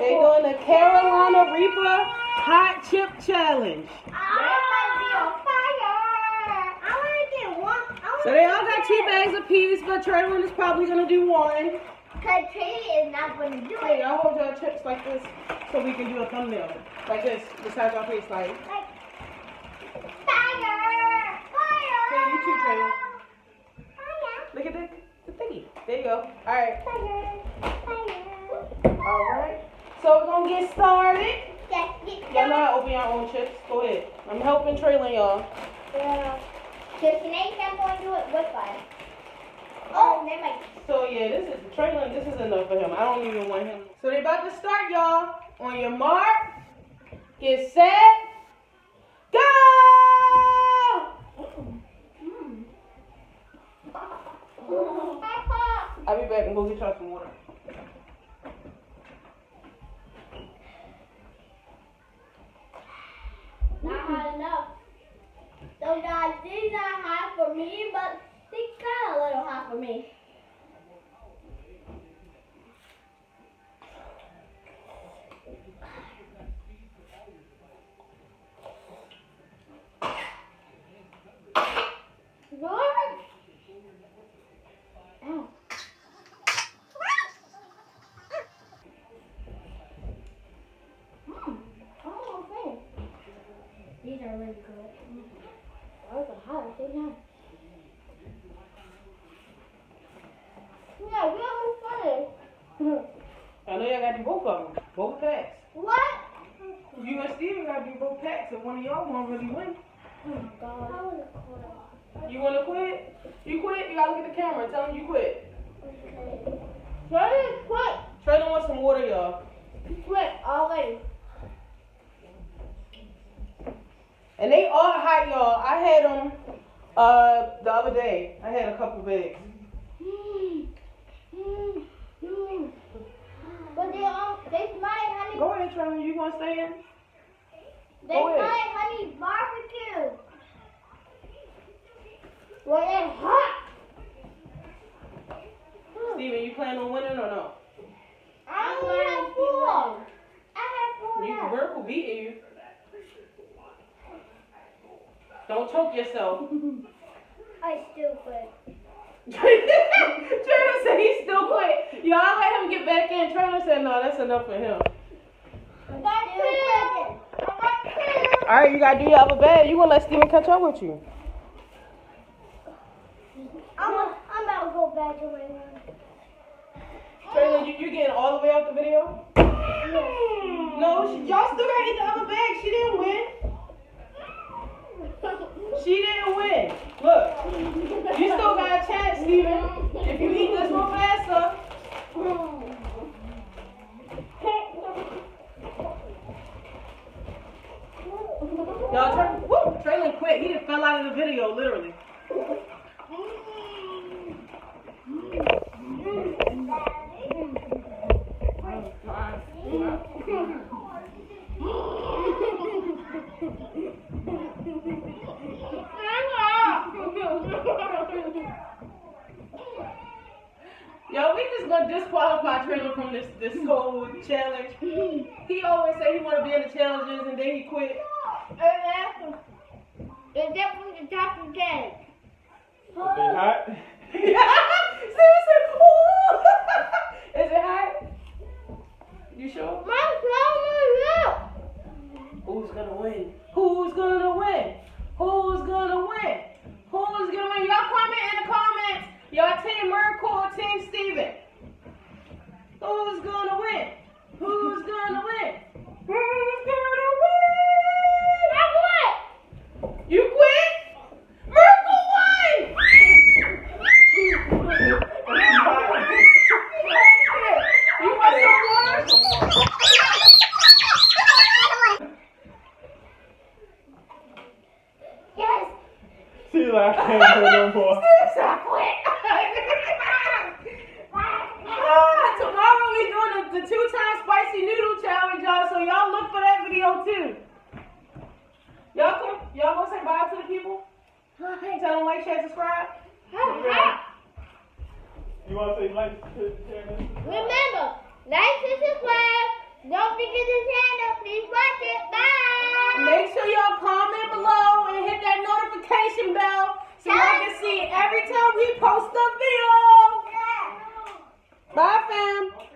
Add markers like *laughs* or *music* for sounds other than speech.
They're doing the Carolina Reaper Hot Chip Challenge. So they all got two bags apiece, but Traylon is probably gonna do one. Cause Traylon is not gonna do it. Hey, I'll hold y'all chips like this so we can do a thumbnail. Like this, Besides our face, like. Like, fire! Fire! Okay, you too, Traylon. There you go. All right. All right. So we're gonna get started. Y'all know how to open your own chips. Go ahead. I'm helping Traylon, y'all. Yeah. Just Nate, I'm going to do it with fire. Oh. oh, never mind. So yeah, this is Traylon. This is enough for him. I don't even want him. So they about to start, y'all. On your mark, get set, And go get y'all some water. Not hot enough. So guys, these not hot for me, but they kind of a little hot for me. Really good. Those are hot. They're not. Yeah, we almost finished. I know y'all gotta do both of them. Both packs. What? You and Steven gotta do both packs if one of y'all won't really win. Oh my god. I want to quit. You wanna quit? You quit? You gotta look at the camera. Tell them you quit. Okay. Ready? Quit. Traylon wants some water, y'all. Quit already. And they all hot, y'all. I had them uh, the other day. I had a couple bags. Mm. Mm. Mm. But they all, they smell like honey, Go ahead, Traylon. You want to stay in? they go smell like honey barbecue. Well, it's hot. Steven, you plan on winning or no? I only have four. I have four You. Burke will beat you. Don't choke yourself. *laughs* I still quit. *laughs* Traylon said he still quit. Y'all let him get back in. Traylon said no, that's enough for him. I got two. I got two. All right, you gotta do your other bag. You gonna let Steven catch up with you? I'm, a, I'm about to go back to my room. Traylon, you, you getting all the way out the video? No, y'all still gotta get the other bag. She didn't win. She didn't win. Look, you still got a chance, Steven. If you eat this one faster. Y'all, Tra- woo, Traylon of the video, literally. Yo, we just gonna disqualify Traylon from this this whole challenge. He always say he wanna be in the challenges and then he quit. It's definitely the top of the game. They hot? *laughs* Seriously, ooh. Is it hot? You sure? My phone Who's gonna win? Who's gonna win? Who's gonna win? Who's gonna win? Y'all comment in the comments. Y'all team Miracle or team Steven? Who's gonna win? Who's gonna win? Who's gonna win? I won! You quit? Miracle won! you want some water? Yes. See, like, I can't hear no more. *laughs* *laughs* Ah, tomorrow we doing the, the two time spicy noodle challenge, y'all. So y'all look for that video too. Y'all come, y'all want to say bye to the people? Tell them like, share, subscribe. You want to say like to the camera? Remember, like and subscribe, Don't forget the channel. Please watch it. Bye. Make sure y'all comment below and hit that notification bell so y'all can see every time we post a video. Bye, fam.